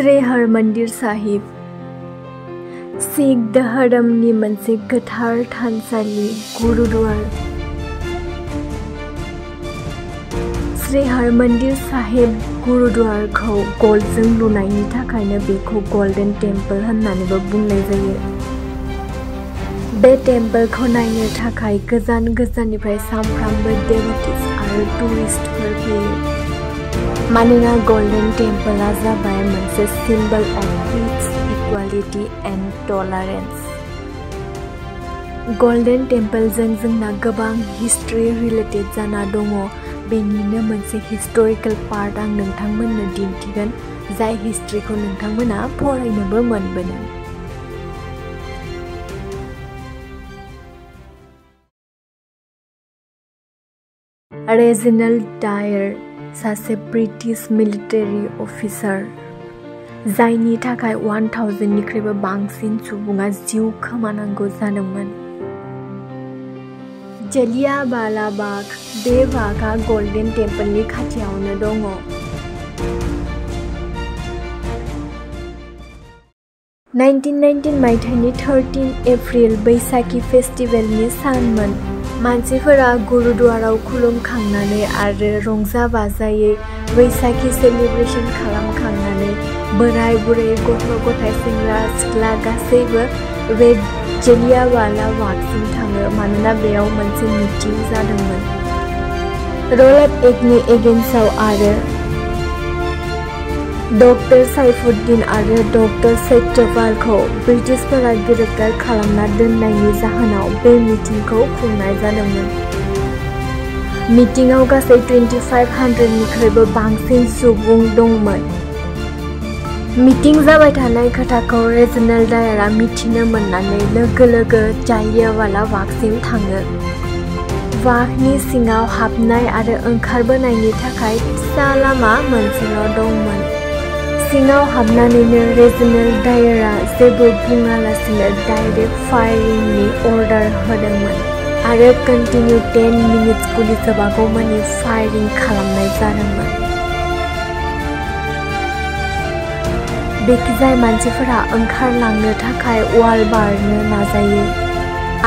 श्री हरमन्दिर साहिब। सिख धोरोमनि मोनसे गोथार थानसालि गुरुद्वार श्री हरमन्दिर साहिब गुरुद्वारखौ गल्डजों लुनायनि थाखायनो बेखौ गल्डेन टेम्पोल होननानैबो बुंनाय जायो। बे टेम्पोलखौ नायनो थाखाय गोजान गोजाननिफ्राय सानफ्रामबो डेभटिस आरो टुरिस्टफोर फैयो। मानोना गल्डेन टेम्पोला जाबाय मोनसे symbol of peace equality and tolerance golden टेम्पोलजों जोंना हिस्ट्रि रिलेटेड जाना बेनिनो मोनसे हिस्टरिकेल पार्ट आं नोंथांमोननो दिन्थिगोन जाय हिस्ट्रिखौ नोंथांमोना फरायनोबो मोनबोदों रेजिनेल डायर सासे ब्रिटिश मिलिटारि अफिसार, जायनि थाखाय वान थावजेन्डनिख्रुइबो बांसिन सुबुङा जिउ खोमानांगौ जादोंमोन। जलिया बाला बाग बे बागा गल्डेन टेम्पोलनि खाथियावनो दङ। नाइनटिन नाइनटिन मायथाइनि थार्टिन एप्रिल बैसाखि फेस्टिभेलनि सानमोन। मानसिफोरा गुरुद्वाराव खुलुमखांनानै आरो रंजा बाजायै बैसाखि सेलिब्रेसन खालामखांनानै बोराय बुरै गथ' गथाय सेंग्रा सिख्ला गासैबो बे जेलियावाला बागसिम थाङो मानोना बेयाव मोनसे मिटिं जादोंमोन। रलेट एक्टनि एगेन्स्टआव आरो डक्टर साइफुद्दिन आरो डक्टर सत्यपालखौ ब्रिटिशफोरा गिरफ़्तार खालामना दोननायनि जाहोनाव बे मिटिंखौ खुंनाय जादोंमोन। मिटिंआव गासै टुवेन्टि फाइभ हान्ड्रेडनिख्रुइबो बांसिन सुबुं दंमोन। मिटिं जाबाय थानाय खोथाखौ रिजनेल डायारआ मिथिनो मोननानै लोगो लोगो जालियावाला बागसिम थाङो। बागनि सिङाव हाबनाय आरो ओंखारबोनायनि थाखाय फिसा लामा मोनसेल' दंमोन। सिङाव हाबनानैनो रिजनेल डायरआ जेबो बुङालासिनो डाइरेक्ट फायारिंनि अर्डार होदोंमोन आरो कन्टिनिउ टेन मिनिट्स गुलि सोबागौमानि फायारिं खालामनाय जादोंमोन बेखिजाय मानसिफोरा ओंखारलांनो थाखाय वाल बारनो नाजायो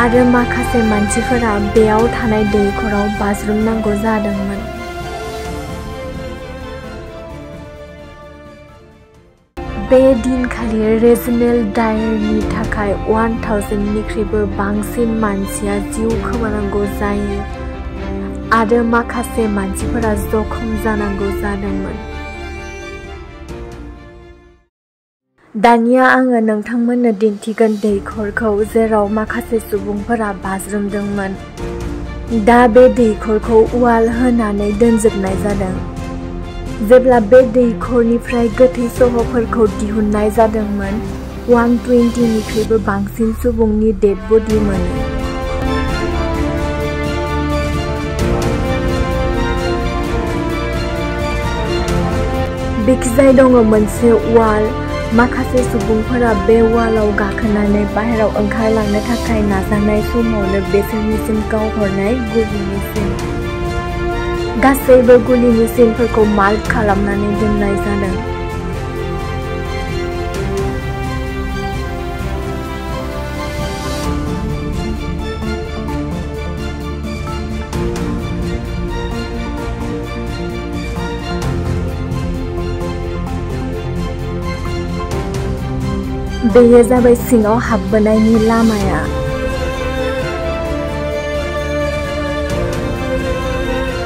आरो माखासे मानसिफोरा बेयाव थानाय दैखराव बाज्रुमनांगौ जादोंमोन बे दिनखालि रिजनेल डायरनि थाखाय वान थावजेन्डनिख्रुइबो बांसिन मानसिया जिउ खोमानांगौ जायो। आरो माखासे मानसिफोरा जखम जानांगौ जादोंमोन। दानिया आङो नोंथांमोननो दिन्थिगोन दैखरखौ, जेराव माखासे सुबुंफोरा बाज्रुमदोंमोन। दा बे दैखरखौ वाल होनानै दोनजोबनाय जादों। जेब्ला बे दैखरनिफ्राय गोथै सहफोरखौ दिहुननाय जादोंमोन वान टुवेन्टिनिख्रुइबो बांसिन सुबुंनि डेड बडि मोनो। बेखिजाय दङ मोनसे वाल। माखासे सुबुंफोरा बे वालाव गाखोनानै बाहेराव ओंखारलांनो थाखाय नाजानाय समावनो बेसोरनिसिम गावहरनाय गुबुननिसिम। गासैबो गुलिनि सिनफोरखौ मार्क खालामनानै दोननाय जादों। बेयो जाबाय सिङाव हाबबोनायनि लामाया।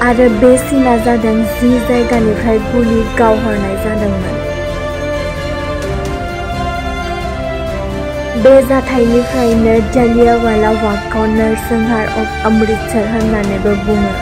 आरो बे सिना जादों जि जायगानिफ्राय गुलि गावहरनाय जादोंमोन बे जाथायनिफ्रायनो जालियावाला बागखौ नरसंहार अफ अमृतसर होननानैबो बुङो